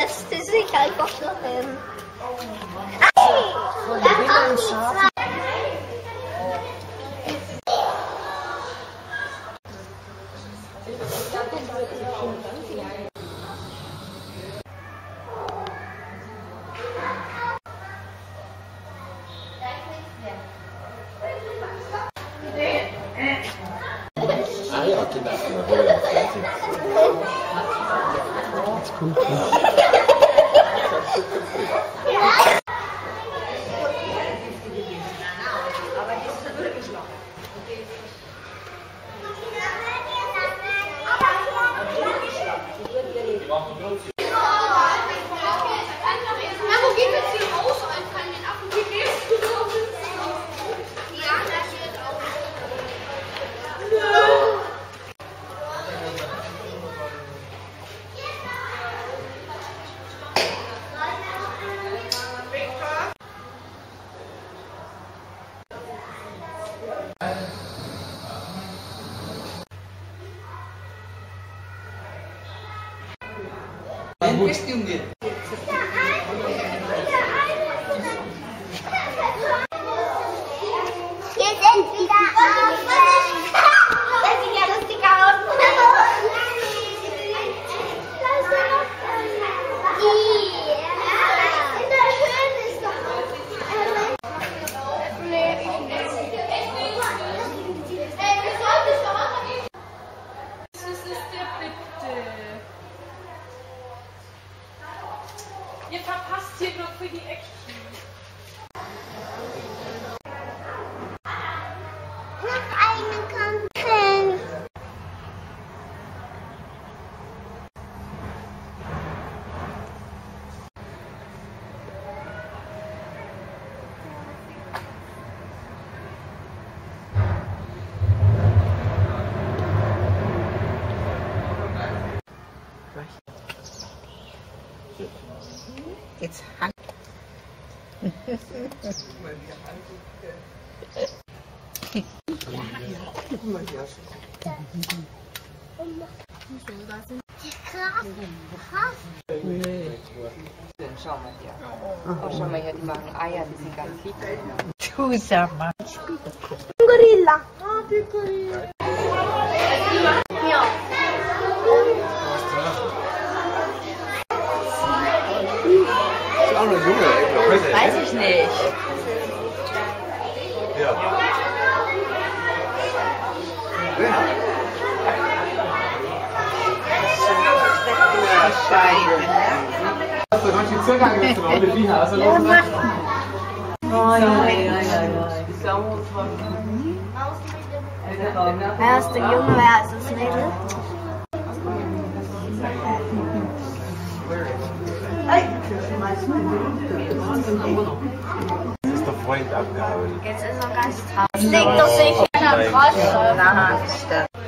müsste sich einfach so hin. Von der Bibel im Schafen. Ah ja, genau. Ja, Продолжение Wir Ihr verpasst hier noch für die Action. Noch einen Kampf. Jetzt Hand. Krass. Krass. Nee. Schau mal hier. Schau mal hier, die machen Eier, die sind ganz lieb. Du sag mal. Gorilla. Oh, die Gorilla. auch eine Junge, ey. Weiß ich nicht. Ja. Hast du noch die angezogen? Auf den hast du los? Ja, Oh, ja, ja, ja. Er ist der Junge, wer ist das Mädel. Das ist der Freund abgehauen. Jetzt ist er ganz traurig. Das liegt doch sicher in der Tasche. Na, stimmt.